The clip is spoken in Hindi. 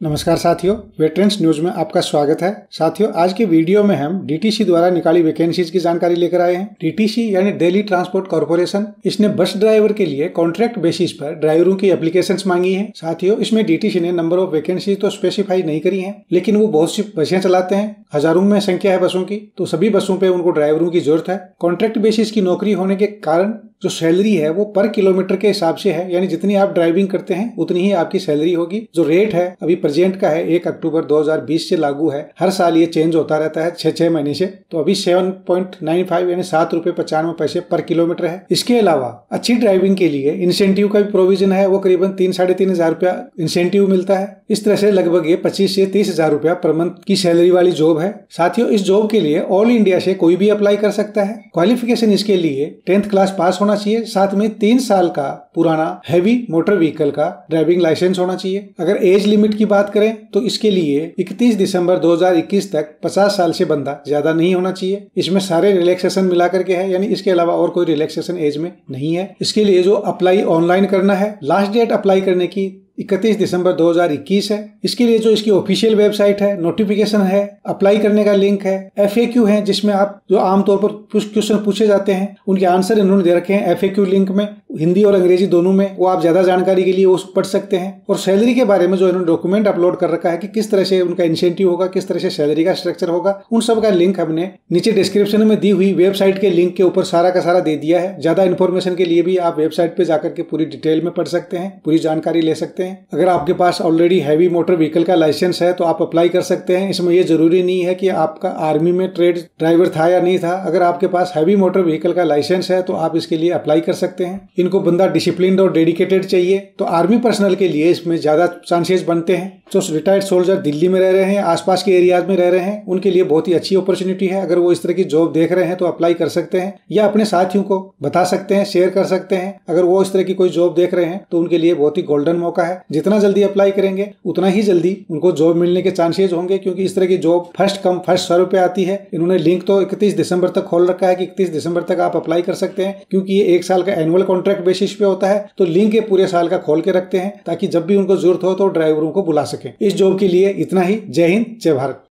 नमस्कार साथियों वेटरेंस न्यूज़ में आपका स्वागत है। साथियों, आज के वीडियो में हम डीटीसी द्वारा निकाली वैकेंसीज की जानकारी लेकर आए हैं। डीटीसी यानी दिल्ली ट्रांसपोर्ट कॉर्पोरेशन इसने बस ड्राइवर के लिए कॉन्ट्रैक्ट बेसिस पर ड्राइवरों की एप्लीकेशंस मांगी हैं। साथियों, इसमें डीटीसी ने नंबर ऑफ़ वैकेंसी तो स्पेसिफाई नहीं करी है, लेकिन वो बहुत सी बसें चलाते हैं। हज़ारों में संख्या है बसों की तो सभी बसों पे उनको ड्राइवरों की ज़रूरत है। कॉन्ट्रैक्ट बेसिस की नौकरी होने के कारण जो सैलरी है वो पर किलोमीटर के हिसाब से है, यानी जितनी आप ड्राइविंग करते हैं, उतनी ही आपकी सैलरी होगी। जो रेट है, अभी प्रेजेंट का है, एक अक्टूबर 2020 से लागू है। हर साल ये चेंज होता रहता है छह छह महीने से। तो अभी 7.95 यानी सात रूपए पचानवे पैसे पर किलोमीटर है। इसके अलावा, अच्छी ड्राइविंग के लिए इंसेंटिव का भी प्रोविज़न है, वो करीबन तीन, साढ़े तीन हज़ार रुपया इंसेंटिव मिलता है। इस तरह से लगभग ये पच्चीस से तीस हज़ार रुपया पर मंथ की सैलरी वाली जॉब है। साथियों, इस जॉब के लिए ऑल इंडिया से कोई भी अप्लाई कर सकता है। क्वालिफिकेशन इसके लिए टेंथ क्लास पास चाहिए। साथ में तीन साल का पुराना हैवी मोटर व्हीकल का ड्राइविंग लाइसेंस होना चाहिए। अगर एज लिमिट की बात करें तो इसके लिए 31 दिसंबर 2021 तक 50 साल से बंदा ज़्यादा नहीं होना चाहिए। इसमें सारे रिलैक्सेशन मिला करके है, यानी इसके अलावा और कोई रिलैक्सेशन एज में नहीं है। इसके लिए जो अप्लाई ऑनलाइन करना है लास्ट डेट अप्लाई करने की इकतीस दिसंबर 2021 है। इसके लिए जो इसकी ऑफिशियल वेबसाइट है नोटिफिकेशन है अप्लाई करने का लिंक है एफ़ है, जिसमें आप जो आमतौर पर कुछ क्वेश्चन पूछे जाते हैं, उनके आंसर इन्होंने दे रखे हैं एफ़ लिंक में। हिंदी और अंग्रेज़ी दोनों में, वो आप ज़्यादा जानकारी के लिए वो पढ़ सकते हैं। और सैलरी के बारे में जो इन्होंने डॉक्यूमेंट अपलोड कर रखा है कि किस तरह से उनका इंसेंटिव होगा, किस तरह से सैलरी का स्ट्रक्चर होगा, उन सब का लिंक हमने नीचे डिस्क्रिप्शन में दी हुई वेबसाइट के लिंक के ऊपर सारा का सारा दे दिया है। ज़्यादा इन्फॉर्मेशन के लिए भी आप वेबसाइट पे जाकर के पूरी डिटेल में पढ़ सकते हैं, पूरी जानकारी ले सकते हैं। अगर आपके पास ऑलरेडी हैवी मोटर व्हीकल का लाइसेंस है तो आप अप्लाई कर सकते हैं। इसमें यह ज़रूरी नहीं है कि आपका आर्मी में ट्रेड ड्राइवर था या नहीं था। अगर आपके पास हैवी मोटर व्हीकल का लाइसेंस है तो आप इसके लिए अप्लाई कर सकते हैं। इनको बंदा डिसिप्लिन और डेडिकेटेड चाहिए। तो आर्मी पर्सनल के लिए इसमें ज़्यादा चांसेस बनते हैं। जो रिटायर्ड सोल्जर दिल्ली में रह रहे हैं, आसपास के एरियाज़ में रह रहे हैं, उनके लिए बहुत ही अच्छी अपॉर्चुनिटी है। अगर वो इस तरह की जॉब देख रहे हैं तो अप्लाई कर सकते हैं। या अपने साथियों को बता सकते हैं शेयर कर सकते हैं। अगर वो इस तरह की कोई जॉब देख रहे हैं तो उनके लिए बहुत ही गोल्डन मौका है। जितना जल्दी अप्लाई करेंगे, उतना ही जल्दी उनको जॉब मिलने के चांसेज होंगे, क्योंकि इस तरह की job first come first serve पे आती है। इन्होंने लिंक तो इकतीस दिसंबर तक खोल रखा है कि इकतीस दिसंबर तक आप अप्लाई कर सकते हैं, क्योंकि ये एक साल का एनुअल कॉन्ट्रैक्ट बेसिस पे होता है तो लिंक ये पूरे साल का खोल के रखते हैं ताकि जब भी उनको ज़रूरत हो तो ड्राइवरों को बुला सके। इस जॉब के लिए इतना ही। जय हिंद, जय भारत।